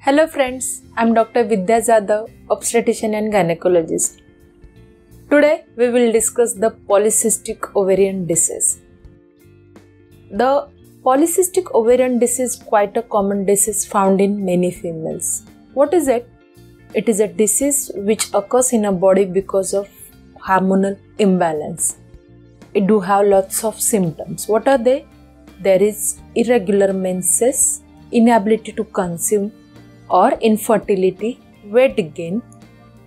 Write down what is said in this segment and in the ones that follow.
Hello friends, I'm Dr. Vidya Jadhav, obstetrician and gynecologist. Today we will discuss the polycystic ovarian disease. The polycystic ovarian disease is quite a common disease found in many females. What is it? It is a disease which occurs in a body because of hormonal imbalance. It do have lots of symptoms. What are they? There is irregular menses, inability to consume or infertility, weight gain,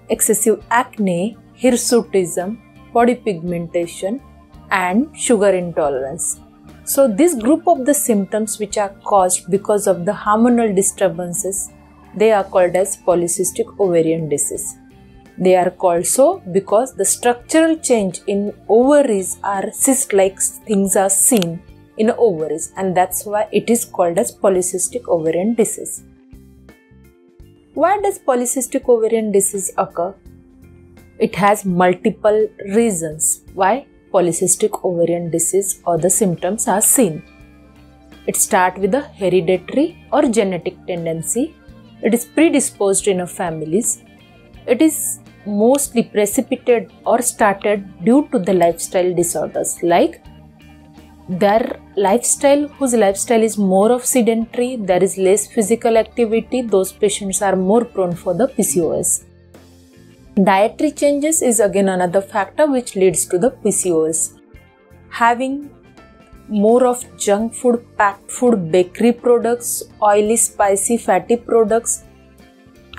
excessive acne, hirsutism, body pigmentation, and sugar intolerance. So, this group of the symptoms which are caused because of the hormonal disturbances, they are called as polycystic ovarian disease. They are called so because the structural change in ovaries are cyst-like things are seen in ovaries and that's why it is called as polycystic ovarian disease. Why does polycystic ovarian disease occur? It has multiple reasons why polycystic ovarian disease or the symptoms are seen. It starts with a hereditary or genetic tendency. It is predisposed in a families. It is mostly precipitated or started due to the lifestyle disorders. Like their lifestyle whose lifestyle is more of sedentary there is less physical activity those patients are more prone for the pcos dietary changes is again another factor which leads to the pcos having more of junk food packed food bakery products oily spicy fatty products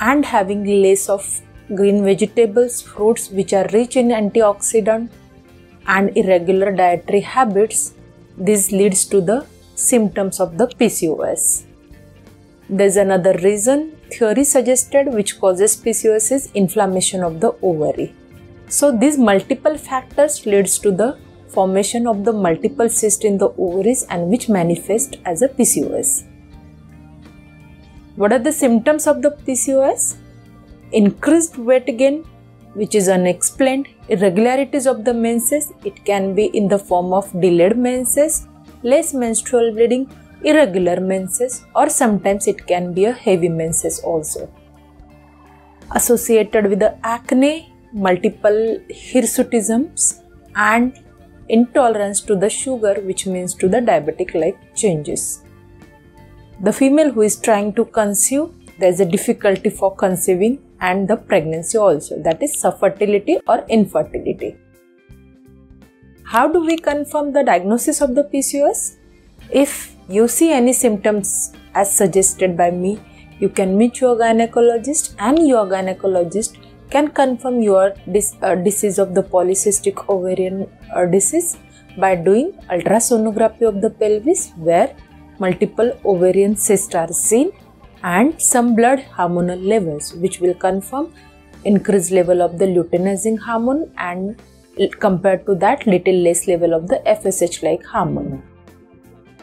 and having less of green vegetables fruits which are rich in antioxidant and irregular dietary habits this leads to the symptoms of the PCOS. There's another reason theory suggested which causes PCOS is inflammation of the ovary. So these multiple factors leads to the formation of the multiple cysts in the ovaries and which manifest as a PCOS. What are the symptoms of the PCOS? Increased weight gain, which is unexplained, irregularities of the menses, it can be in the form of delayed menses, less menstrual bleeding, irregular menses, or sometimes it can be a heavy menses also. Associated with the acne, multiple hirsutisms, and intolerance to the sugar, which means to the diabetic like changes. The female who is trying to conceive, there is a difficulty for conceiving and the pregnancy also that is fertility or infertility. How do we confirm the diagnosis of the PCOS? If you see any symptoms as suggested by me, you can meet your gynecologist and your gynecologist can confirm your dis- uh, disease of the polycystic ovarian uh, disease by doing ultrasonography of the pelvis where multiple ovarian cysts are seen and some blood hormonal levels which will confirm increased level of the luteinizing hormone and compared to that little less level of the FSH like hormone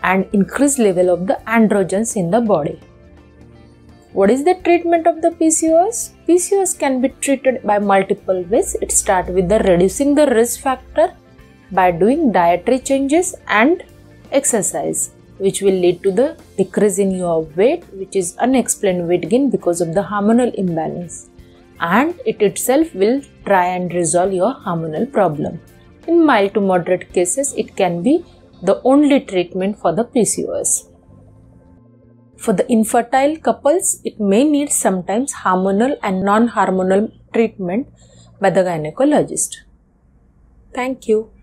and increased level of the androgens in the body. What is the treatment of the PCOS? PCOS can be treated by multiple ways. It starts with the reducing the risk factor by doing dietary changes and exercise which will lead to the decrease in your weight which is unexplained weight gain because of the hormonal imbalance and it itself will try and resolve your hormonal problem. In mild to moderate cases, it can be the only treatment for the PCOS. For the infertile couples, it may need sometimes hormonal and non hormonal treatment by the gynecologist. Thank you.